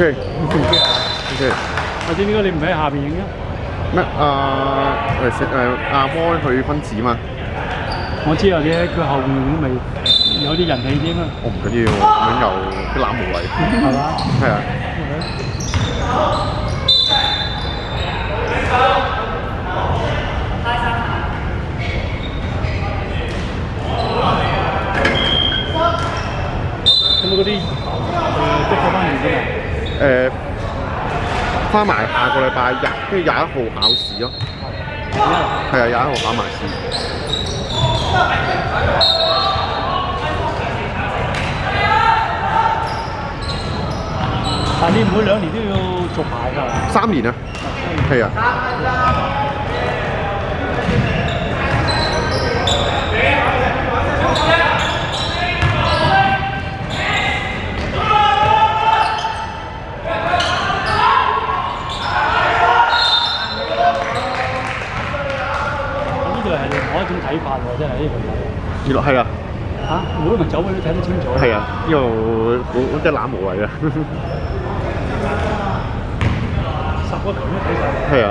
O K 唔驚啊！O K。我知點解你唔喺下邊影啊？咩啊？誒食誒阿摩去分子嘛？我知啊，你喺佢後面咁咪有啲人氣添啊，我唔緊要，咁樣又啲攬無謂。係嘛？係啊。咁嗰啲誒即刻翻嚟㗎嘛？誒，翻埋下個禮拜日，跟住廿一號考試咯。係啊，廿一號考埋試。但你每兩年都要續牌㗎嘛？三年啊。係啊。咁呢度係另外一種睇法喎，真係呢個睇原來係啊。嚇，每個走位都睇得清楚。係啊，呢個好好真係攬無謂啊。十個球都睇晒。係啊。